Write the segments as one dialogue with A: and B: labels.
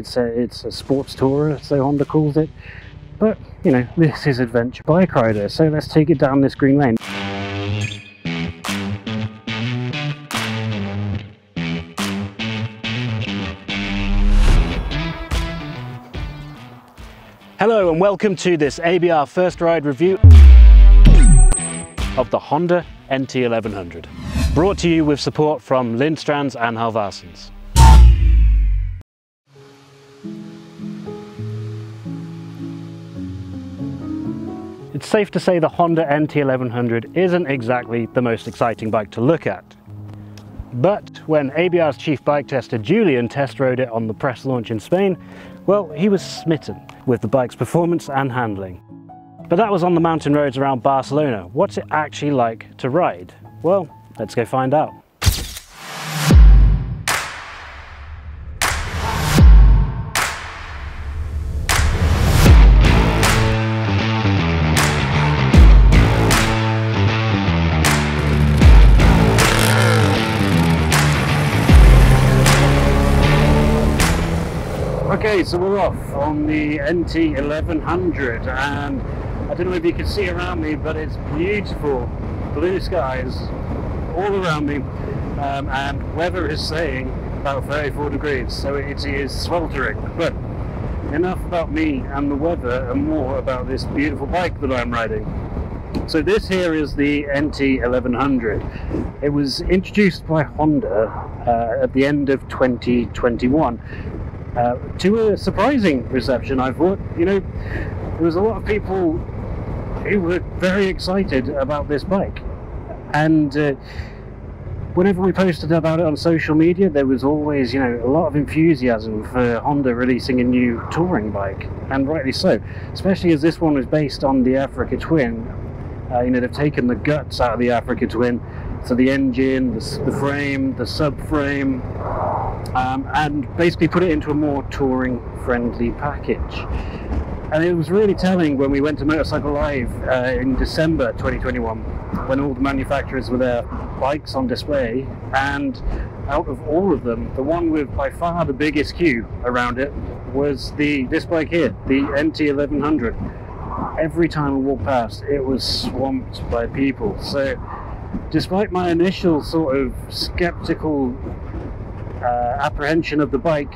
A: It's a it's a sports tourer, so Honda calls it. But you know, this is adventure bike rider, so let's take it down this green lane. Hello and welcome to this ABR first ride review of the Honda NT1100. Brought to you with support from Lindstrands and Halvarssons. It's safe to say the Honda NT1100 isn't exactly the most exciting bike to look at. But when ABR's chief bike tester Julian test rode it on the press launch in Spain, well, he was smitten with the bike's performance and handling. But that was on the mountain roads around Barcelona. What's it actually like to ride? Well, let's go find out. Okay, so we're off on the NT1100 and I don't know if you can see around me, but it's beautiful blue skies all around me um, and weather is saying about 34 degrees, so it is sweltering. But enough about me and the weather and more about this beautiful bike that I'm riding. So this here is the NT1100. It was introduced by Honda uh, at the end of 2021 uh, to a surprising reception, I thought. You know, there was a lot of people who were very excited about this bike. And uh, whenever we posted about it on social media, there was always, you know, a lot of enthusiasm for Honda releasing a new touring bike, and rightly so, especially as this one was based on the Africa Twin. Uh, you know, they've taken the guts out of the Africa Twin, so the engine, the, the frame, the subframe, um, and basically put it into a more touring friendly package. And it was really telling when we went to Motorcycle Live uh, in December 2021, when all the manufacturers were there, bikes on display, and out of all of them, the one with by far the biggest queue around it was the this bike here, the NT1100. Every time I walked past, it was swamped by people. So, despite my initial sort of skeptical uh, apprehension of the bike,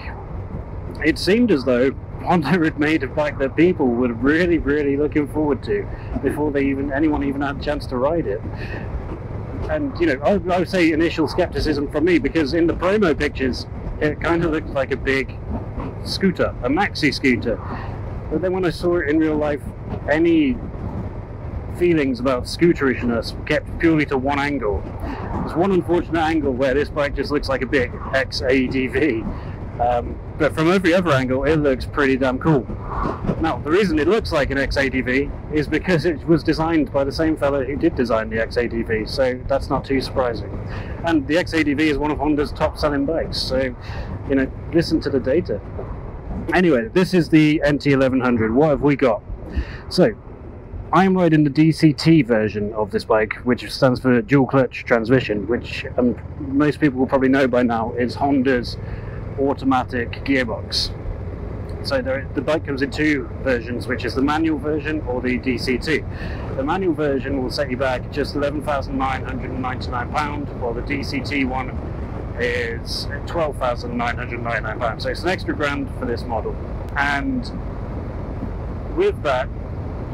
A: it seemed as though Honda had made a bike that people were really, really looking forward to before they even anyone even had a chance to ride it. And you know, I, I would say initial skepticism from me because in the promo pictures, it kind of looked like a big scooter, a maxi scooter. But then when I saw it in real life, any feelings about scooterishness kept purely to one angle. There's one unfortunate angle where this bike just looks like a big XADV. Um, but from every other angle, it looks pretty damn cool. Now, the reason it looks like an XADV is because it was designed by the same fellow who did design the XADV, so that's not too surprising. And the XADV is one of Honda's top selling bikes, so, you know, listen to the data. Anyway, this is the NT1100. What have we got? So, I'm riding the DCT version of this bike, which stands for dual clutch transmission, which um, most people will probably know by now is Honda's automatic gearbox. So there, the bike comes in two versions, which is the manual version or the DCT. The manual version will set you back just £11,999, while the DCT one is £12,999. So it's an extra grand for this model. And with that,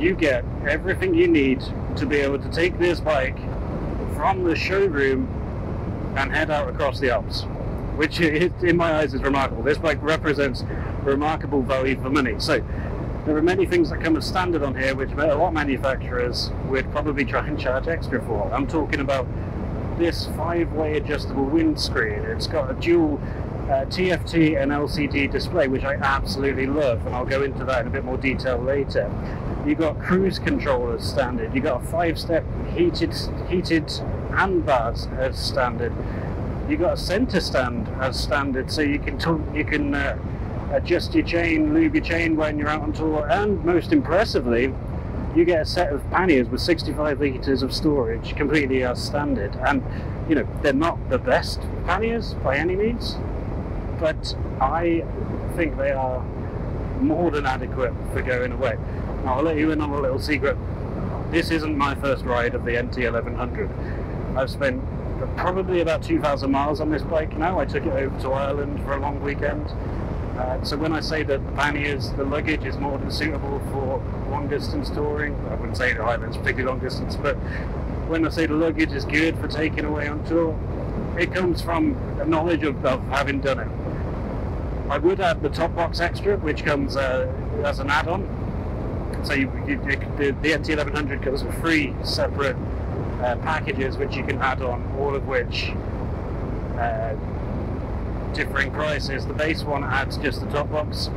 A: you get everything you need to be able to take this bike from the showroom and head out across the Alps, which in my eyes is remarkable. This bike represents remarkable value for money. So there are many things that come as standard on here, which a lot of manufacturers would probably try and charge extra for. I'm talking about this five-way adjustable windscreen. It's got a dual uh, TFT and LCD display, which I absolutely love, and I'll go into that in a bit more detail later. You got cruise control as standard. You've got a five-step heated heated handbars as standard. You've got a center stand as standard, so you can you can uh, adjust your chain, lube your chain when you're out on tour, and most impressively, you get a set of panniers with 65 litres of storage completely as standard. And, you know, they're not the best panniers by any means, but I think they are more than adequate for going away. I'll let you in on a little secret. This isn't my first ride of the NT1100. I've spent probably about 2,000 miles on this bike now. I took it over to Ireland for a long weekend. Uh, so when I say that the panniers, the luggage is more than suitable for long distance touring, I wouldn't say the Highlands particularly long distance, but when I say the luggage is good for taking away on tour, it comes from a knowledge of, of having done it. I would add the top box extra, which comes uh, as an add-on. So you, you, the, the NT1100 comes with three separate uh, packages which you can add on, all of which uh, differing prices. The base one adds just the top box.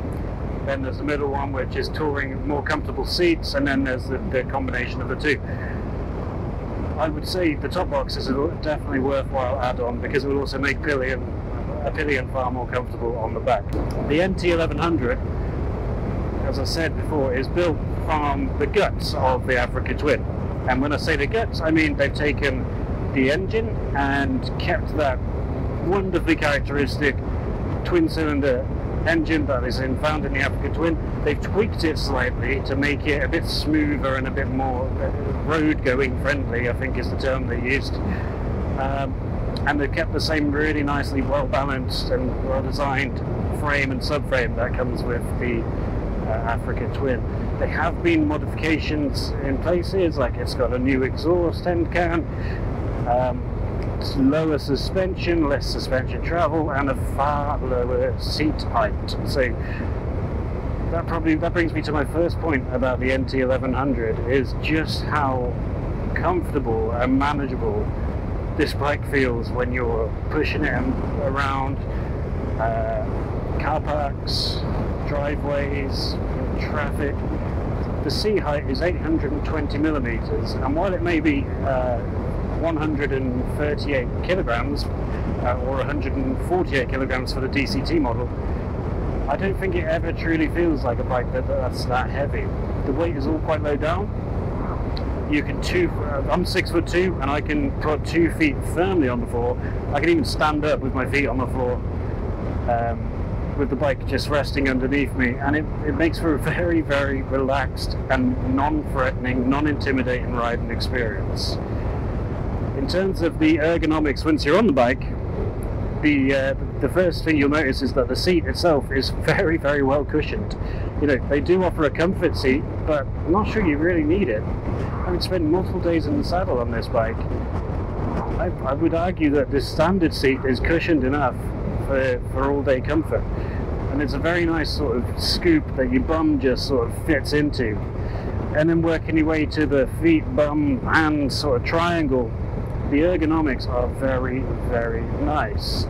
A: Then there's the middle one, which is touring more comfortable seats, and then there's the, the combination of the two. I would say the top box is a definitely worthwhile add-on because it will also make pillion a pillion far more comfortable on the back. The NT1100, as I said before, is built from the guts of the Africa Twin. And when I say the guts, I mean they've taken the engine and kept that wonderfully characteristic twin cylinder engine that is in, found in the Africa Twin. They've tweaked it slightly to make it a bit smoother and a bit more uh, road going friendly, I think is the term they used. Um, and they've kept the same really nicely well balanced and well designed frame and subframe that comes with the Africa Twin. There have been modifications in places, like it's got a new exhaust end can, um, lower suspension, less suspension travel, and a far lower seat height. So that probably that brings me to my first point about the NT1100 is just how comfortable and manageable this bike feels when you're pushing it around uh, car parks, driveways, traffic. The seat height is 820 millimeters, and while it may be uh, 138 kilograms uh, or 148 kilograms for the DCT model, I don't think it ever truly feels like a bike that, that's that heavy. The weight is all quite low down. You can two. Uh, I'm six foot two, and I can put two feet firmly on the floor. I can even stand up with my feet on the floor. Um, with the bike just resting underneath me and it, it makes for a very very relaxed and non-threatening non-intimidating riding experience. In terms of the ergonomics once you're on the bike the uh, the first thing you'll notice is that the seat itself is very very well cushioned. You know they do offer a comfort seat but I'm not sure you really need it. Having spent multiple days in the saddle on this bike I, I would argue that this standard seat is cushioned enough for, for all day comfort. And it's a very nice sort of scoop that your bum just sort of fits into. And then working your way to the feet, bum, hand sort of triangle, the ergonomics are very, very nice.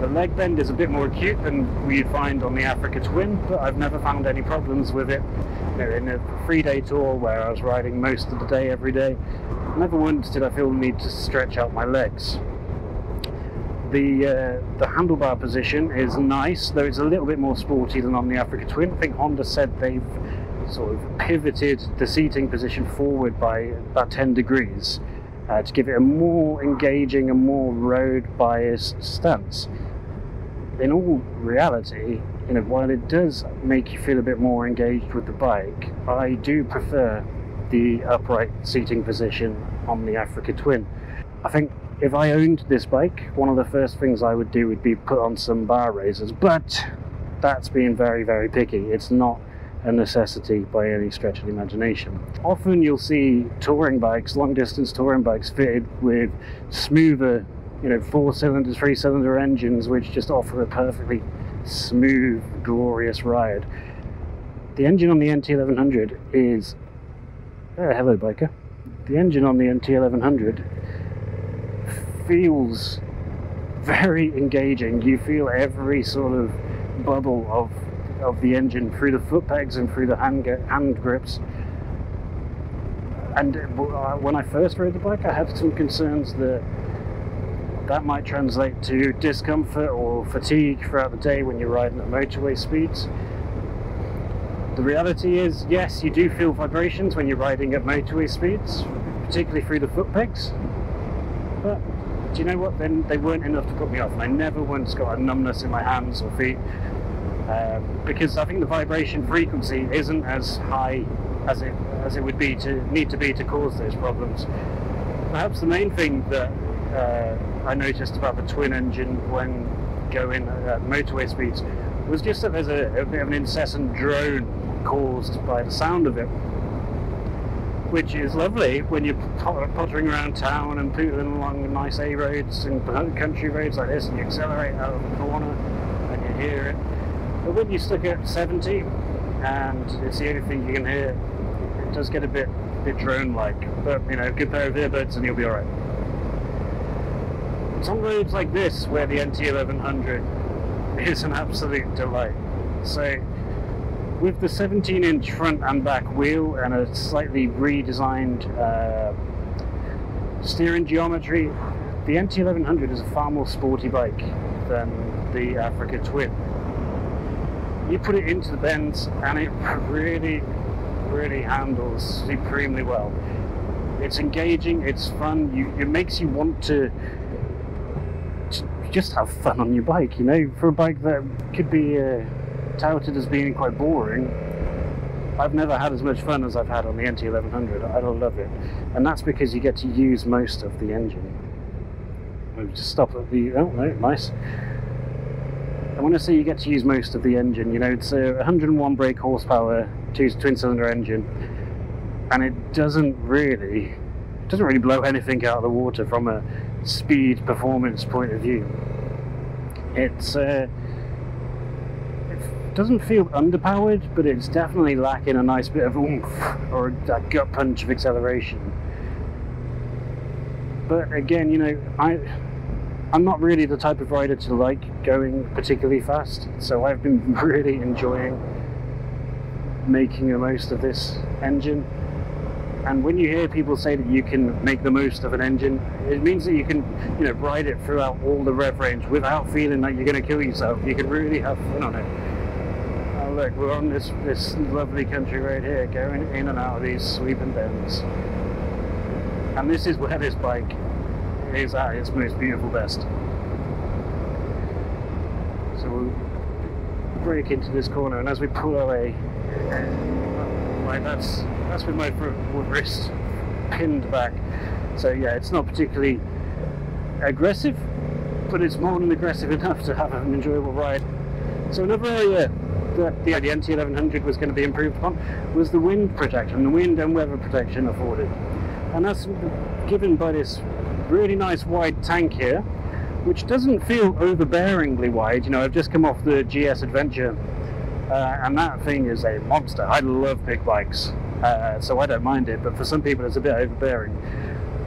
A: The leg bend is a bit more acute than we find on the Africa Twin, but I've never found any problems with it. You know, in a three-day tour where I was riding most of the day every day, never once did I feel the need to stretch out my legs. The uh, the handlebar position is nice, though it's a little bit more sporty than on the Africa Twin. I think Honda said they've sort of pivoted the seating position forward by about 10 degrees uh, to give it a more engaging and more road biased stance. In all reality, you know, while it does make you feel a bit more engaged with the bike, I do prefer the upright seating position on the Africa Twin. I think if I owned this bike, one of the first things I would do would be put on some bar raisers, but that's being very, very picky. It's not a necessity by any stretch of the imagination. Often you'll see touring bikes, long distance touring bikes fitted with smoother, you know, four cylinder, three cylinder engines which just offer a perfectly smooth, glorious ride. The engine on the NT1100 is. Oh, hello, biker. The engine on the NT1100 feels very engaging. You feel every sort of bubble of of the engine through the foot pegs and through the hand hand grips. And uh, when I first rode the bike, I had some concerns that that might translate to discomfort or fatigue throughout the day when you're riding at motorway speeds. The reality is, yes, you do feel vibrations when you're riding at motorway speeds, particularly through the foot pegs. But do you know what? Then they weren't enough to put me off, and I never once got a numbness in my hands or feet. uh, because I think the vibration frequency isn't as high as it as it would be to need to be to cause those problems. Perhaps the main thing that uh, I noticed about the twin engine when going at motorway speeds was just that there's a, a bit of an incessant drone caused by the sound of it which is lovely when you're pottering around town and pootling along nice A roads and country roads like this, and you accelerate out of the corner and you hear it. But when you're stuck at 70 and it's the only thing you can hear, it does get a bit bit drone-like. But you know, good pair of earbuds and you'll be alright. It's on roads like this where the NT1100 is an absolute delight. So with the 17 inch front and back wheel and a slightly redesigned uh, steering geometry, the NT1100 is a far more sporty bike than the Africa Twin. You put it into the bends and it really, really handles supremely well. It's engaging, it's fun, you, it makes you want to just have fun on your bike, you know, for a bike that could be uh, touted as being quite boring, I've never had as much fun as I've had on the NT1100. I love it. And that's because you get to use most of the engine. I'll just stop at the... Oh, no, nice. I want to say you get to use most of the engine. You know, it's a 101 brake horsepower, twin-cylinder engine, and it doesn't really... It doesn't really blow anything out of the water from a speed performance point of view. It's... Uh, doesn't feel underpowered, but it's definitely lacking a nice bit of oomph or a gut punch of acceleration. But again, you know, I I'm not really the type of rider to like going particularly fast, so I've been really enjoying making the most of this engine. And when you hear people say that you can make the most of an engine, it means that you can, you know, ride it throughout all the rev range without feeling like you're going to kill yourself. You can really have fun on it look, we're on this, this lovely country road here, going in and out of these sweeping bends. And this is where this bike is at its most beautiful best. So we'll break into this corner, and as we pull away, like that's that's with my wrist pinned back. So yeah, it's not particularly aggressive, but it's more than aggressive enough to have an enjoyable ride. So another area that the, the NT1100 was going to be improved upon was the wind protection, the wind and weather protection afforded. And that's given by this really nice wide tank here, which doesn't feel overbearingly wide. You know, I've just come off the GS Adventure, uh, and that thing is a monster. I love big bikes, uh, so I don't mind it, but for some people it's a bit overbearing.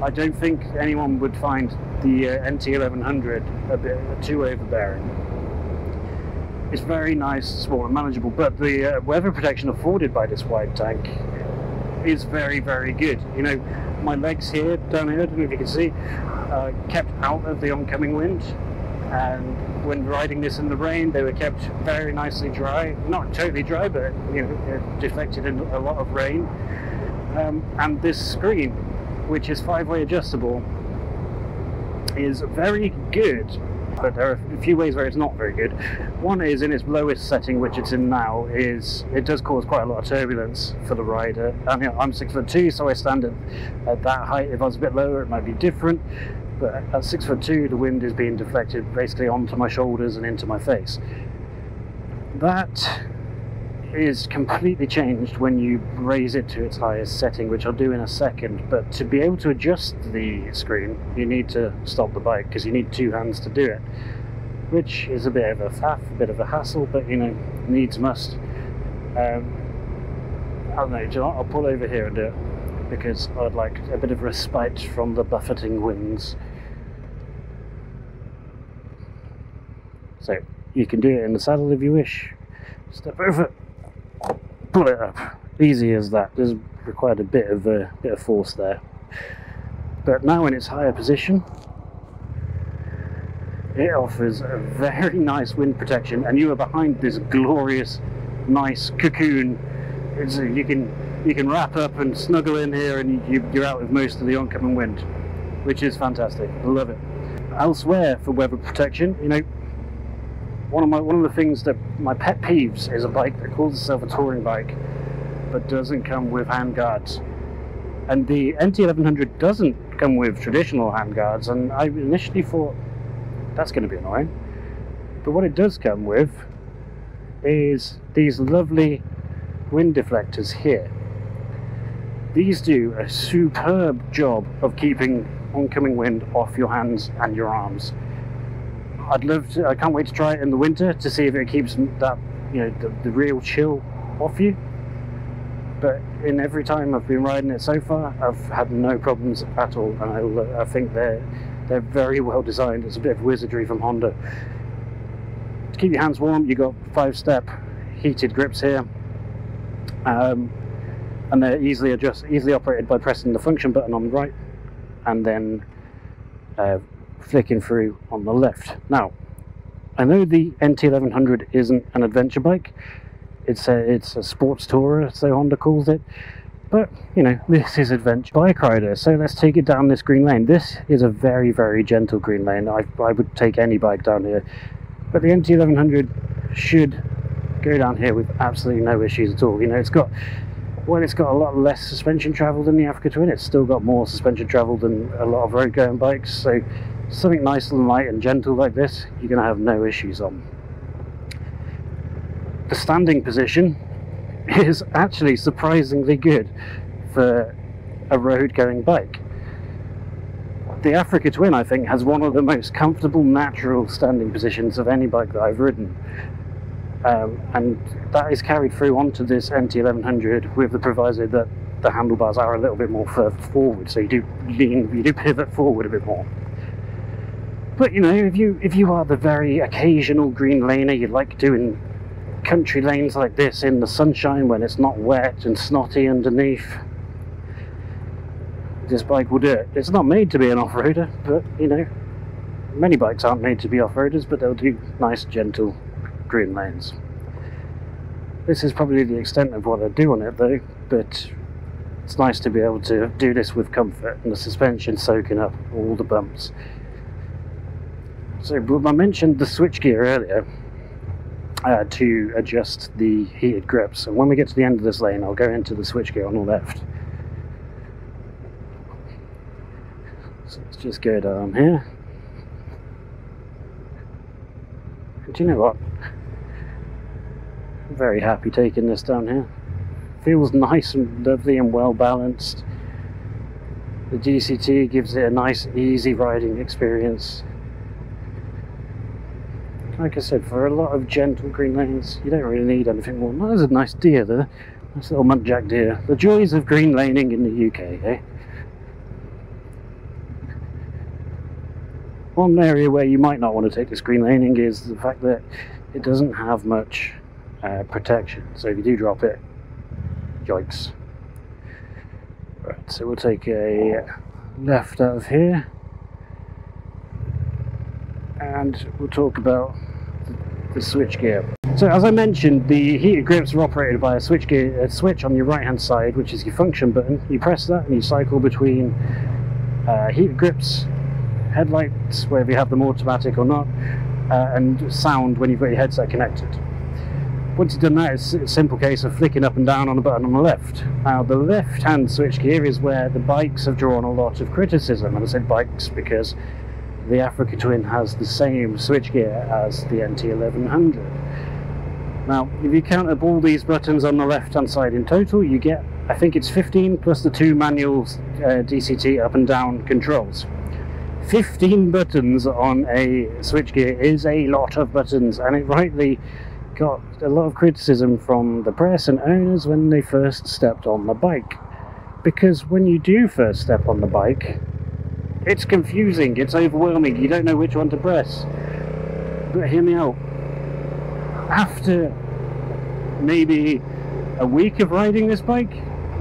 A: I don't think anyone would find the uh, NT1100 a bit too overbearing. It's very nice, small and manageable, but the uh, weather protection afforded by this wide tank is very, very good. You know, my legs here, down here, I don't know if you can see, uh, kept out of the oncoming wind. And when riding this in the rain, they were kept very nicely dry. Not totally dry, but you know, deflected in a lot of rain. Um, and this screen, which is five-way adjustable, is very good but there are a few ways where it's not very good. One is in its lowest setting, which it's in now, is it does cause quite a lot of turbulence for the rider. I mean, I'm six foot two, so I stand at, at that height. If I was a bit lower, it might be different. But at six foot two, the wind is being deflected basically onto my shoulders and into my face. That is completely changed when you raise it to its highest setting, which I'll do in a second. But to be able to adjust the screen, you need to stop the bike because you need two hands to do it, which is a bit of a faff, a bit of a hassle, but you know, needs must. Um, I don't know, you I'll pull over here and do it because I'd like a bit of respite from the buffeting winds. So, you can do it in the saddle if you wish. Step over pull it up. Easy as that. There's required a bit of a uh, bit of force there. But now in its higher position, it offers a very nice wind protection, and you are behind this glorious, nice cocoon. It's, you can you can wrap up and snuggle in here, and you, you're out with most of the oncoming wind, which is fantastic. I love it. Elsewhere for weather protection, you know, one of my one of the things that my pet peeves is a bike that calls itself a touring bike, but doesn't come with handguards. And the NT1100 doesn't come with traditional handguards, and I initially thought that's going to be annoying. But what it does come with is these lovely wind deflectors here. These do a superb job of keeping oncoming wind off your hands and your arms. I'd love to, I can't wait to try it in the winter to see if it keeps that, you know, the, the real chill off you. But in every time I've been riding it so far, I've had no problems at all, and I, I think they're they're very well designed. It's a bit of wizardry from Honda. To keep your hands warm, you've got five-step heated grips here, um, and they're easily adjust, easily operated by pressing the function button on the right, and then uh, flicking through on the left. Now, I know the NT1100 isn't an adventure bike. It's a it's a sports tourer, so Honda calls it. But, you know, this is Adventure Bike Rider, so let's take it down this green lane. This is a very, very gentle green lane. I, I would take any bike down here. But the NT1100 should go down here with absolutely no issues at all. You know, it's got, well, it's got a lot less suspension travel than the Africa Twin. It's still got more suspension travel than a lot of road going bikes. So something nice and light and gentle like this, you're going to have no issues on. The standing position is actually surprisingly good for a road going bike. The Africa Twin, I think, has one of the most comfortable natural standing positions of any bike that I've ridden. Um, and that is carried through onto this NT1100 with the proviso that the handlebars are a little bit more forward, so you do lean, you do pivot forward a bit more. But you know, if you if you are the very occasional green laner, you like doing country lanes like this in the sunshine when it's not wet and snotty underneath. This bike will do it. It's not made to be an off-roader, but you know, many bikes aren't made to be off-roaders, but they'll do nice, gentle green lanes. This is probably the extent of what I do on it though, but it's nice to be able to do this with comfort and the suspension soaking up all the bumps. So I mentioned the switchgear earlier uh, to adjust the heated grips. And when we get to the end of this lane, I'll go into the switchgear on the left. So let's just go down here. do you know what? I'm very happy taking this down here. Feels nice and lovely and well balanced. The DCT gives it a nice easy riding experience like I said, for a lot of gentle green lanes, you don't really need anything more. There's a nice deer there. Nice little muntjac deer. The joys of green laning in the UK, eh? One area where you might not want to take this green laning is the fact that it doesn't have much uh, protection. So if you do drop it, yikes. Right, so we'll take a left out of here and we'll talk about the switchgear. So as I mentioned, the heated grips are operated by a switch gear, a switch on your right hand side, which is your function button. You press that and you cycle between uh, heated grips, headlights, whether you have them automatic or not, uh, and sound when you've got your headset connected. Once you've done that, it's a simple case of flicking up and down on the button on the left. Now, the left-hand switch gear is where the bikes have drawn a lot of criticism, and I said bikes because the Africa Twin has the same switchgear as the NT1100. Now, if you count up all these buttons on the left hand side in total, you get, I think it's 15 plus the two manual uh, DCT up and down controls. 15 buttons on a switchgear is a lot of buttons, and it rightly got a lot of criticism from the press and owners when they first stepped on the bike. Because when you do first step on the bike, it's confusing, it's overwhelming, you don't know which one to press. But hear me out. After maybe a week of riding this bike,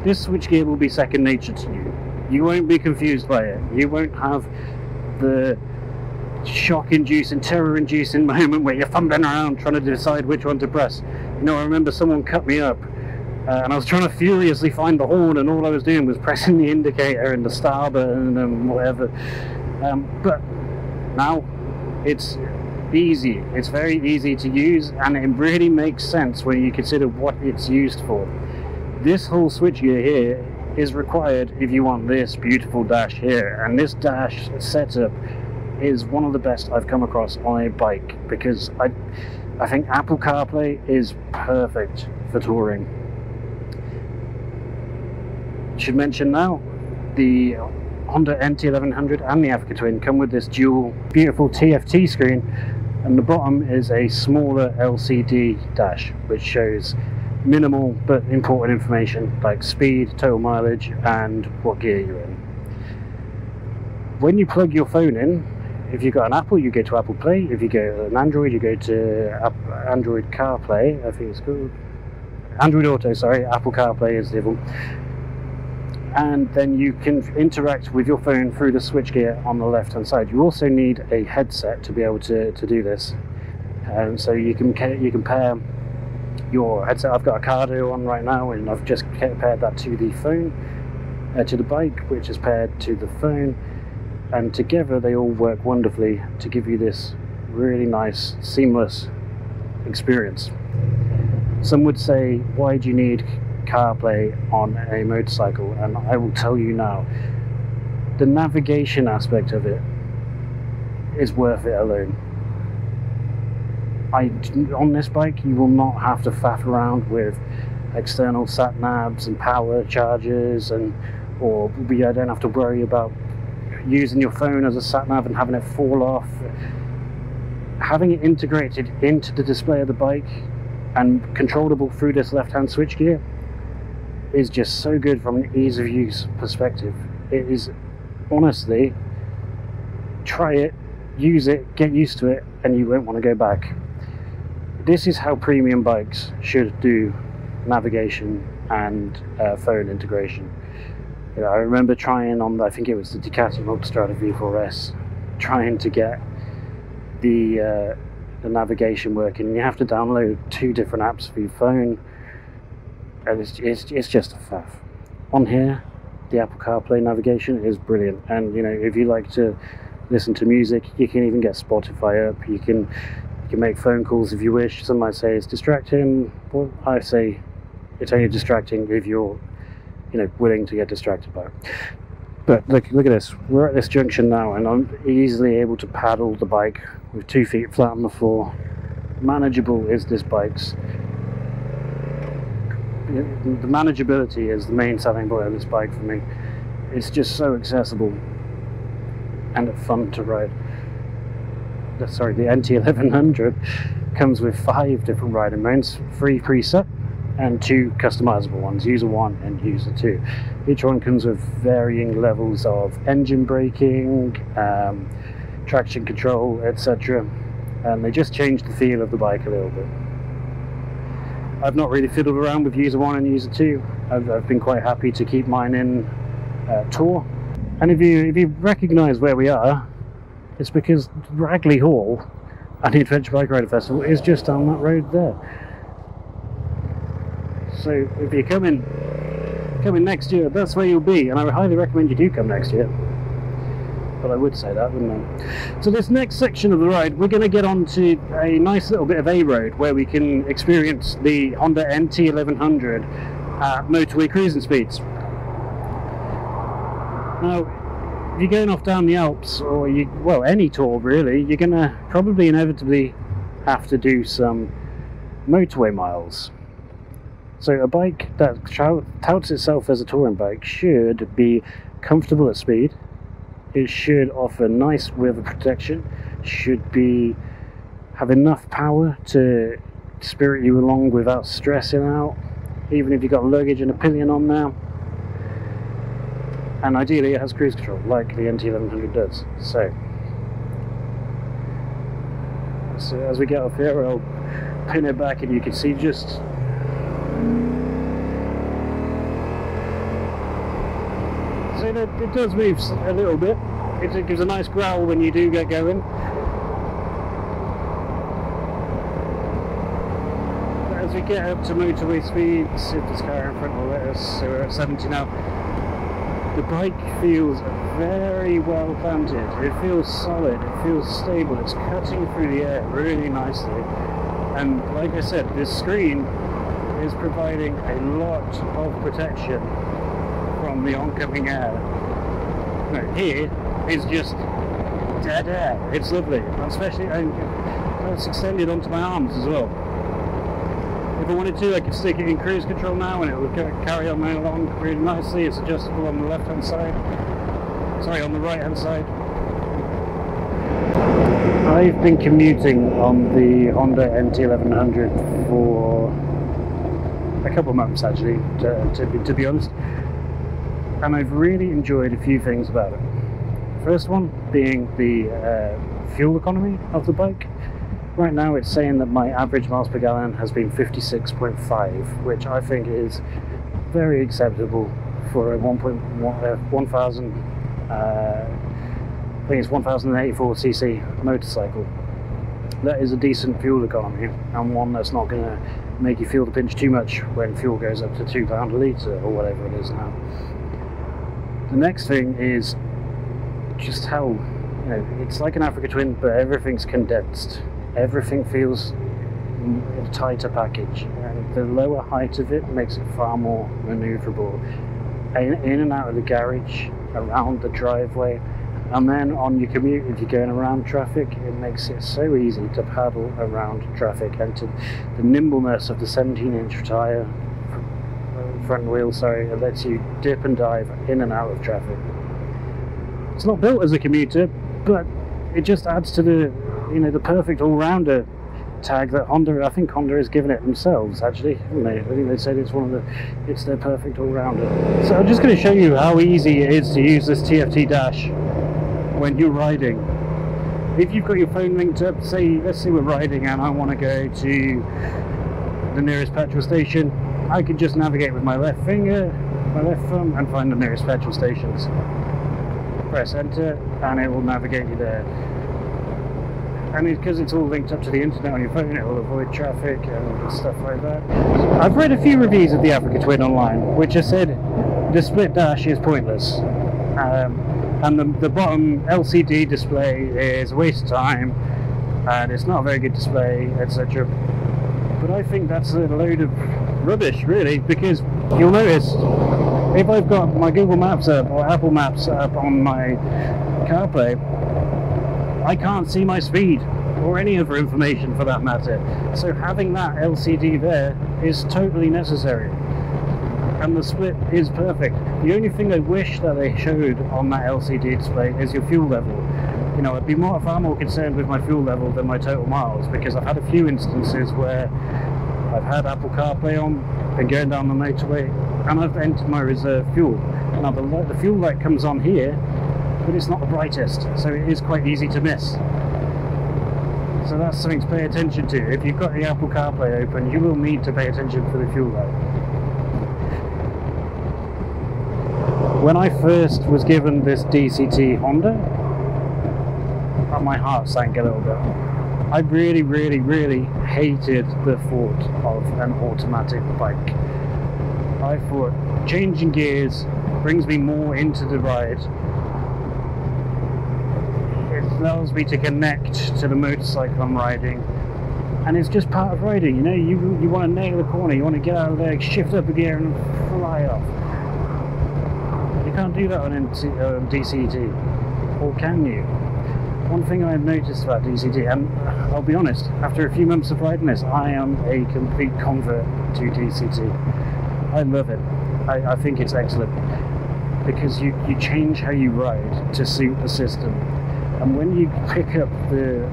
A: this switchgear will be second nature to you. You won't be confused by it. You won't have the shock-inducing, terror-inducing moment where you're fumbling around trying to decide which one to press. You know, I remember someone cut me up uh, and I was trying to furiously find the horn, and all I was doing was pressing the indicator and the starboard and um, whatever. Um, but now it's easy. It's very easy to use and it really makes sense when you consider what it's used for. This whole switchgear here is required if you want this beautiful dash here and this dash setup is one of the best I've come across on a bike because I I think Apple CarPlay is perfect for touring. Should mention now the Honda NT1100 and the Africa Twin come with this dual beautiful TFT screen and the bottom is a smaller LCD dash which shows minimal but important information like speed, total mileage and what gear you're in. When you plug your phone in, if you've got an Apple you go to Apple Play, if you go an Android you go to Android CarPlay, I think it's called. Android Auto, sorry, Apple CarPlay is the other and then you can interact with your phone through the switchgear on the left hand side. You also need a headset to be able to, to do this. Um, so you can you can pair your headset. I've got a Cardo on right now, and I've just paired that to the phone, uh, to the bike, which is paired to the phone, and together they all work wonderfully to give you this really nice, seamless experience. Some would say, why do you need CarPlay on a motorcycle, and I will tell you now, the navigation aspect of it is worth it alone. I, on this bike, you will not have to faff around with external sat navs and power chargers, and or I don't have to worry about using your phone as a sat nav and having it fall off. Having it integrated into the display of the bike and controllable through this left hand switch gear is just so good from an ease of use perspective. It is honestly, try it, use it, get used to it, and you won't want to go back. This is how premium bikes should do navigation and uh, phone integration. You know, I remember trying on, I think it was the Ducati Multistrada V4S, trying to get the uh, the navigation working. You have to download two different apps for your phone and it's, it's, it's just a faff. On here, the Apple CarPlay navigation is brilliant, and you know if you like to listen to music, you can even get Spotify up. You can you can make phone calls if you wish. Some might say it's distracting. Well, I say it's only distracting if you're you know willing to get distracted by it. But look, look at this. We're at this junction now, and I'm easily able to paddle the bike with two feet flat on the floor. Manageable is this bike's the manageability is the main selling point of this bike for me. It's just so accessible and fun to ride. Sorry, the NT1100 comes with five different riding modes, three preset and two customizable ones, user one and user two. Each one comes with varying levels of engine braking, um, traction control, etc. And they just change the feel of the bike a little bit. I've not really fiddled around with user one and user two. I've, I've been quite happy to keep mine in uh, tour. And if you if you recognise where we are, it's because Ragley Hall and the Adventure Bike Rider Festival is just down that road there. So if you're coming coming next year, that's where you'll be, and I would highly recommend you do come next year but I would say that, wouldn't I? So this next section of the ride, we're going to get onto a nice little bit of A road where we can experience the Honda NT1100 at motorway cruising speeds. Now, if you're going off down the Alps, or you, well, any tour really, you're going to probably inevitably have to do some motorway miles. So a bike that touts itself as a touring bike should be comfortable at speed, it should offer nice weather protection should be have enough power to spirit you along without stressing out. Even if you've got luggage and a pillion on there. And ideally it has cruise control like the NT1100 does. So so as we get off here I'll pin it back and you can see just it, it does move a little bit. It, it gives a nice growl when you do get going. as we get up to motorway speeds, if this car in front will let us, so we're at 70 now. The bike feels very well planted. It feels solid. It feels stable. It's cutting through the air really nicely. And like I said, this screen is providing a lot of protection the oncoming air. No, here is just dead air. It's lovely, especially it's extended onto my arms as well. If I wanted to, I could stick it in cruise control now and it would carry on along really nicely. It's adjustable on the left hand side, sorry, on the right hand side. I've been commuting on the Honda NT1100 for a couple of months actually, to, to, be, to be honest, and I've really enjoyed a few things about it. First one being the uh, fuel economy of the bike. Right now it's saying that my average miles per gallon has been 56.5, which I think is very acceptable for a 1.1 uh, 1000 uh, I think it's 1084cc motorcycle. That is a decent fuel economy and one that's not going to make you feel the pinch too much when fuel goes up to £2 a litre or whatever it is now. The next thing is just how you know it's like an Africa Twin, but everything's condensed. Everything feels a tighter package, and the lower height of it makes it far more manoeuvrable. In, in and out of the garage, around the driveway, and then on your commute, if you're going around traffic, it makes it so easy to paddle around traffic and to the nimbleness of the 17 inch tyre front wheel, sorry, it lets you dip and dive in and out of traffic. It's not built as a commuter, but it just adds to the, you know, the perfect all-rounder tag that Honda, I think Honda has given it themselves actually, haven't they? I think they said it's one of the, it's their perfect all-rounder. So I'm just going to show you how easy it is to use this TFT dash when you're riding. If you've got your phone linked up, say, let's say we're riding and I want to go to the nearest petrol station, I can just navigate with my left finger, my left thumb and find the nearest petrol stations press enter and it will navigate you there. And because it's all linked up to the internet on your phone, it will avoid traffic and stuff like that. I've read a few reviews of the Africa Twin online, which have said the split dash is pointless. Um, and the, the bottom LCD display is a waste of time, and it's not a very good display, etc. But I think that's a load of rubbish, really, because you'll notice if I've got my Google Maps up or Apple Maps up on my CarPlay, I can't see my speed or any other information for that matter. So having that LCD there is totally necessary. And the split is perfect. The only thing I wish that they showed on that LCD display is your fuel level. You know, I'd be more, far more concerned with my fuel level than my total miles because I've had a few instances where I've had Apple CarPlay on, been going down the motorway, and I've entered my reserve fuel. Now the, the fuel light comes on here, but it's not the brightest, so it is quite easy to miss. So that's something to pay attention to. If you've got the Apple CarPlay open, you will need to pay attention for the fuel light. When I first was given this DCT Honda, my heart sank a little bit. I really, really, really hated the thought of an automatic bike. I thought changing gears brings me more into the ride. It allows me to connect to the motorcycle I'm riding. And it's just part of riding, you know, you, you want to nail the corner, you want to get out of there, shift up a gear and fly off. You can't do that on uh, DCT, or can you? One thing I've noticed about DCT, and I'll be honest, after a few months of riding this, I am a complete convert to DCT. I love it. I, I think it's excellent because you, you change how you ride to suit the system. And when you pick up the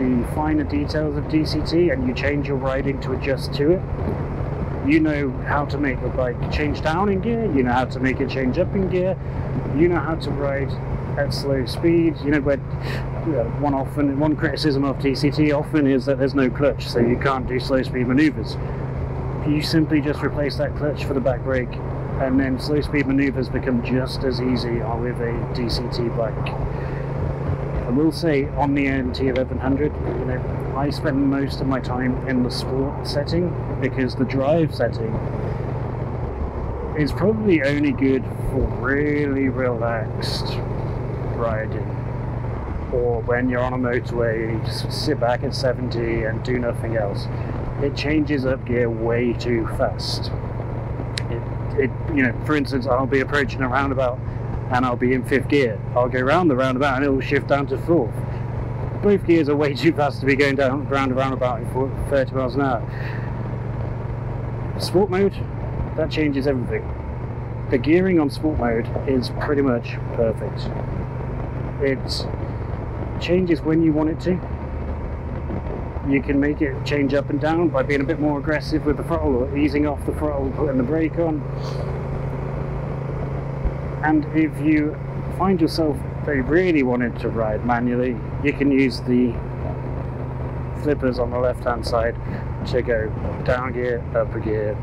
A: the finer details of DCT and you change your riding to adjust to it, you know how to make the bike change down in gear, you know how to make it change up in gear, you know how to ride at slow speed. You know, where one often one criticism of DCT often is that there's no clutch, so you can't do slow speed maneuvers you simply just replace that clutch for the back brake and then slow speed maneuvers become just as easy with a DCT bike. I will say on the NT1100, you know, I spend most of my time in the sport setting because the drive setting is probably only good for really relaxed riding. Or when you're on a motorway sit back at 70 and do nothing else. It changes up gear way too fast. It, it you know for instance I'll be approaching a roundabout and I'll be in fifth gear. I'll go round the roundabout and it'll shift down to fourth. Both gears are way too fast to be going down round roundabout in 30 miles an hour. Sport mode that changes everything. The gearing on sport mode is pretty much perfect it changes when you want it to. You can make it change up and down by being a bit more aggressive with the throttle or easing off the throttle putting the brake on. And if you find yourself that you really wanted to ride manually you can use the flippers on the left hand side to go down gear up a gear.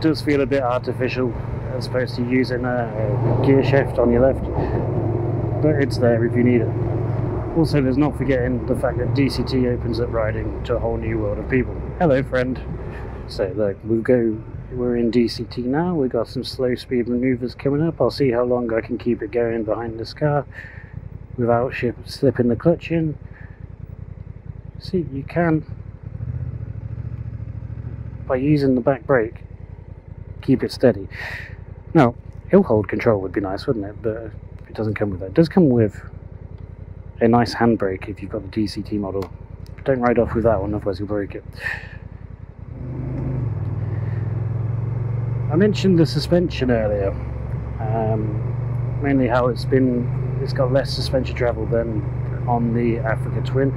A: Does feel a bit artificial as opposed to using a, gear shift on your left, but it's there if you need it. Also, there's not forgetting the fact that DCT opens up riding to a whole new world of people. Hello, friend. So, look, we'll go. We're in DCT now. We've got some slow speed maneuvers coming up. I'll see how long I can keep it going behind this car without slipping the clutch in. See, you can by using the back brake keep it steady. Now, hill hold control would be nice, wouldn't it? But it doesn't come with that. It does come with a nice handbrake if you've got the DCT model. Don't ride off with that one, otherwise you'll break it. I mentioned the suspension earlier. Um, mainly how it's been, it's got less suspension travel than on the Africa Twin,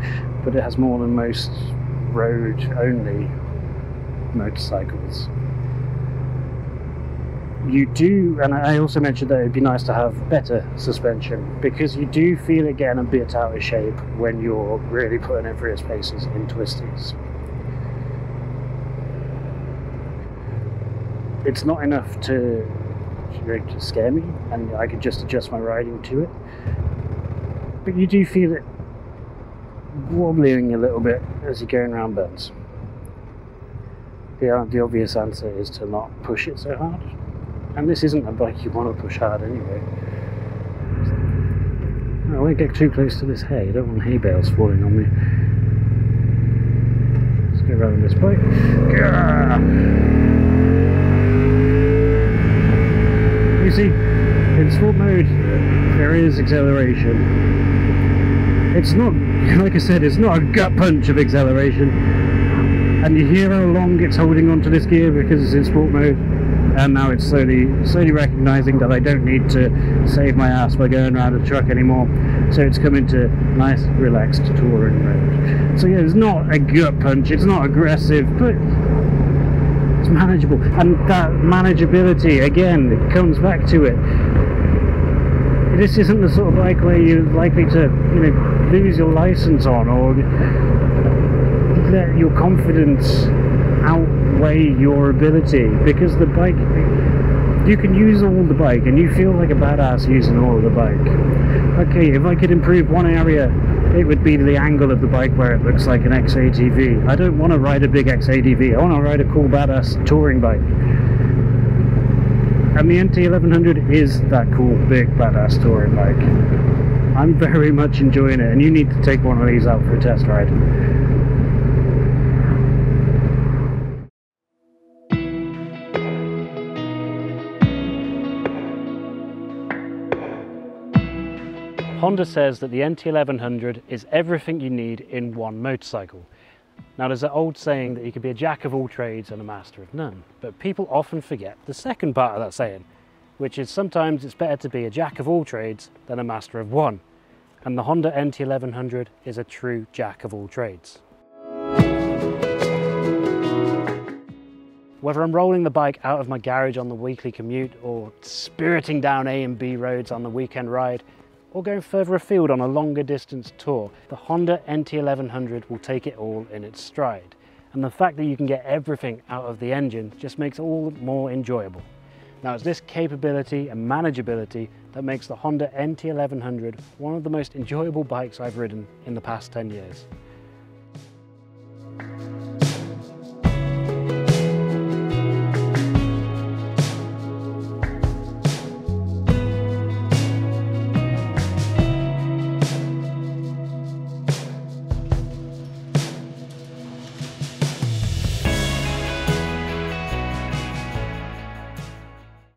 A: but it has more than most road-only motorcycles you do, and I also mentioned that it'd be nice to have better suspension because you do feel it getting a bit out of shape when you're really putting it through its paces in twisties. It's not enough to, to scare me, and I could just adjust my riding to it. But you do feel it wobbling a little bit as you're going around bends. The, the obvious answer is to not push it so hard and this isn't a bike you want to push hard anyway. I won't get too close to this hay, I don't want hay bales falling on me. Let's go around this bike. You see, in sport mode, there is acceleration. It's not, like I said, it's not a gut punch of acceleration. And you hear how long it's holding onto this gear because it's in sport mode and now it's slowly slowly recognizing that I don't need to save my ass by going around a truck anymore. So it's coming to nice relaxed touring mode. So yeah it's not a gut punch it's not aggressive but it's manageable. And that manageability again it comes back to it. This isn't the sort of bike where you're likely to you know lose your license on or let your confidence outweigh your ability because the bike you can use all the bike and you feel like a badass using all of the bike. Okay if I could improve one area it would be the angle of the bike where it looks like an X-ADV I don't want to ride a big X-ADV I want to ride a cool badass touring bike. And the NT1100 is that cool big badass touring bike. I'm very much enjoying it and you need to take one of these out for a test ride Honda says that the NT1100 is everything you need in one motorcycle. Now there's an old saying that you can be a jack of all trades and a master of none, but people often forget the second part of that saying, which is sometimes it's better to be a jack of all trades than a master of one. And the Honda NT1100 is a true jack of all trades. Whether I'm rolling the bike out of my garage on the weekly commute or spiriting down A and B roads on the weekend ride, or going further afield on a longer distance tour, the Honda NT1100 will take it all in its stride. And the fact that you can get everything out of the engine just makes it all more enjoyable. Now it's this capability and manageability that makes the Honda NT1100 one of the most enjoyable bikes I've ridden in the past 10 years.